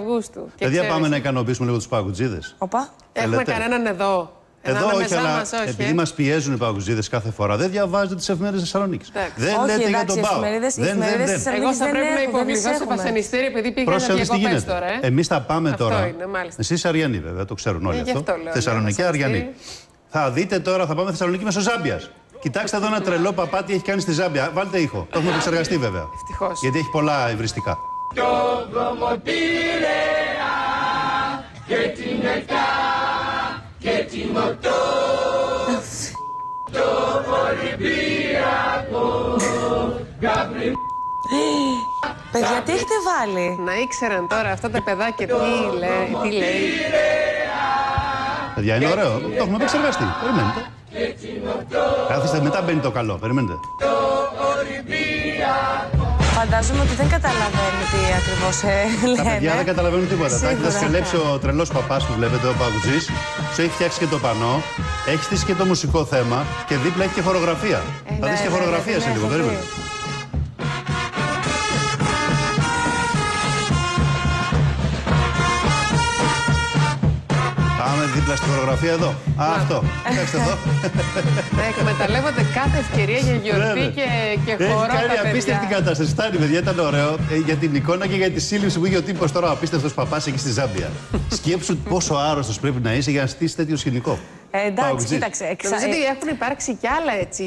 Αυγούστου. Και Παιδιά, ξέρεις, πάμε να ικανοποιήσουμε λίγο τους παγκουτζίδε. Οπα. Έχουμε Θέλετε. κανέναν εδώ. Εδώ Έναν όχι, ανάμεσά αλλά μας, όχι. επειδή ε. μας πιέζουν οι παγκουτζίδε κάθε φορά, δεν διαβάζετε τις εφημερίδες Θεσσαλονίκης. Εντάξει. Δεν Όχι, λέτε για εντάξει, τον οι Πάο. εφημερίδες- οι Δεν, δεν, εφημερίδες δεν. της Εγώ θα δεν πρέπει να έχουμε, δεν υποβληθώ τις σε έχουμε. βασανιστήρι επειδή πήγα για Πρόσεχε τι διακοπές γίνεται. τώρα. Ε. Εμείς θα πάμε Αυτό τώρα. είναι, μάλιστα. Εσείς Αριανοί, βέβαια, το ξέρουν όλοι Ε, γι' αυτό. αυτό λέω, Θεσσαλονίκη ναι, Αριανοί. βασανιστήρι. Θα δείτε τώρα, θα πάμε Θεσσαλονίκη μέσω Ζάμπιας. Κοιτάξτε εδώ ένα τρελό παπάτι έχει κάνει στη Ζάμπια. Βάλτε ήχο. Το έχουμε επεξεργαστεί βέβαια. Ευτυχώς. Γιατί έχει πολλά υβριστικά. Παιδιά, τι έχετε βάλει; Να ήξεραν τώρα αυτά τα παιδάκια τι λέει. Τι λέει. Παιδιά, είναι ωραίο. Το έχουμε επεξεργαστεί. Περιμένετε. Κάθεστε, μετά μπαίνει το καλό. Περιμένετε. Φαντάζομαι ότι δεν καταλαβαίνει τι ακριβώς Τα παιδιά δεν λένε. καταλαβαίνουν τίποτα. Τα έχεις Σίγουρα. δασκαλέψει ο τρελός παπάς που βλέπετε, ο Παγκουτζή. Σου έχει φτιάξει και το πανό, έχεις στήσει και το μουσικό θέμα και δίπλα έχει και χορογραφία. Θα ναι, δει και ναι, χορογραφία ναι, σε ναι, λίγο. έχω Περίμενε. Δίπλα στη χορογραφία εδώ. Α, αυτό. Κοιτάξτε εδώ. Να εκμεταλλεύονται κάθε ευκαιρία για γιορτή Ναι, ναι. και, και Έχει χορό κάνει τα απίστευτη παιδιά. κατάσταση. Φτάνει, παιδιά, ήταν ωραίο ε, για την εικόνα και για τη σύλληψη που είχε ο τύπος τώρα. Ο απίστευτος παπάς εκεί στη Ζάμπια. Σκέψου πόσο άρρωστος πρέπει να είσαι για να στήσεις τέτοιο σκηνικό. Ε, εντάξει, Παγκουτζής. κοίταξε. εξα- Νομίζω ότι ε, έχουν υπάρξει κι άλλα έτσι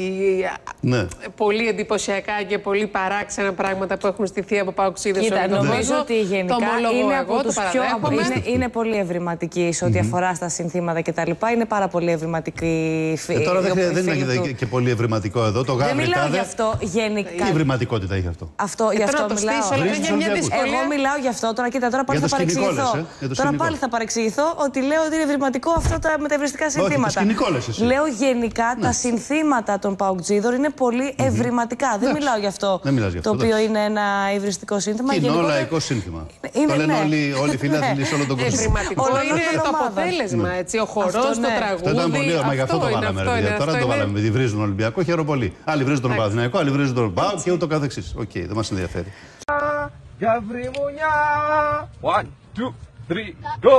Ναι. πολύ εντυπωσιακά και πολύ παράξενα πράγματα που έχουν στηθεί από παουξίδε Κοίτα, νομίζω ότι γενικά είναι από τους πιο. Είναι, είναι πολύ ευρηματική σε ό,τι αφορά στα συνθήματα κτλ. Είναι πάρα πολύ ευρηματική η φι- Ε, τώρα δεν, η χρειάζεται- δεν φίλη είναι του. και, και πολύ ευρηματικό εδώ. Το Δεν γάβρι μιλάω τάδε. γι' αυτό Τι γενικά. ευρηματικότητα έχει αυτό; Αυτό, Ε, γι' τώρα αυτό να το μιλάω. στήσω, Βρίζεις είναι τους μια Ολυμπιακούς. δυσκολία. Εγώ μιλάω γι' αυτό τώρα, κοίτα, τώρα πάλι Για θα το σκηνικό παρεξηγηθώ. λες, ε, για το τώρα σκηνικό. πάλι θα παρεξηγηθώ ότι λέω ότι είναι ευρηματικό αυτό τα, με τα ευρυστικά συνθήματα. Σκηνικό λες εσύ. Λέω γενικά τα συνθήματα των Παοκτσήδων είναι πολύ ευρηματικά. Δεν Εντάξει. μιλάω γι' αυτό. Δεν μιλάς γι' αυτό, Το οποίο εντάξει. είναι ένα υβριστικό σύνθημα. Κοινό Γενικότερα- λαϊκό σύνθημα. Είναι, το λένε ναι. όλοι, όλοι οι φιλάθλοι Ναι. σε όλο τον κόσμο. Ευρηματικό Όλων είναι των το ομάδων. αποτέλεσμα, έτσι. Ο χορός, Αυτό, το ναι. τραγούδι. Αυτό ήταν πολύ ωραίο, μα γι' αυτό το είναι, βάλαμε. ρε αυτό παιδιά. είναι, Τώρα αυτό το είναι. βάλαμε. Γιατί βρίζουν τον Ολυμπιακό, χαίρομαι πολύ. Άλλοι βρίζουν τον Παναθηναϊκό, άλλοι βρίζουν τον ΠΑΟΚ και ούτω καθεξής. Οκ, δεν μας ενδιαφέρει. Γαύροι μουνιά. One, two, three, go.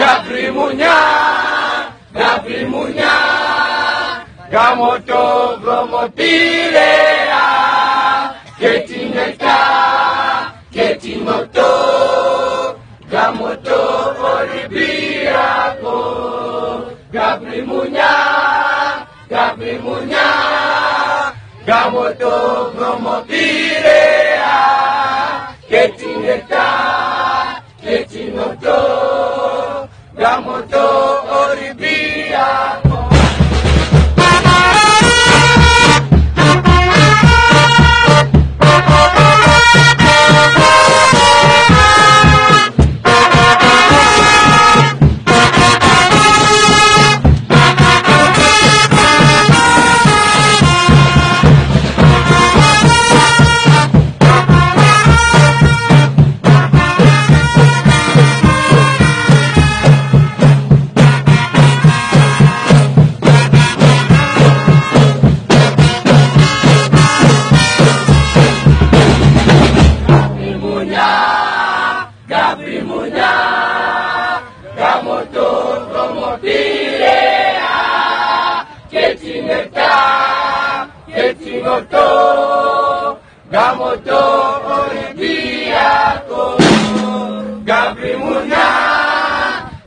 Gabri Γάμο το δρόμο πήρεα και την Εκά και την Οτό Γάμο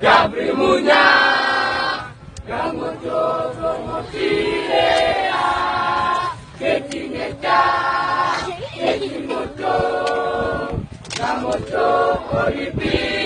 Γαμπρι Μουνιά, γάμο το δρόμο πήρεα και την Εκά και την Οτό, γάμο το Ολυμπιακό. Γαμπρι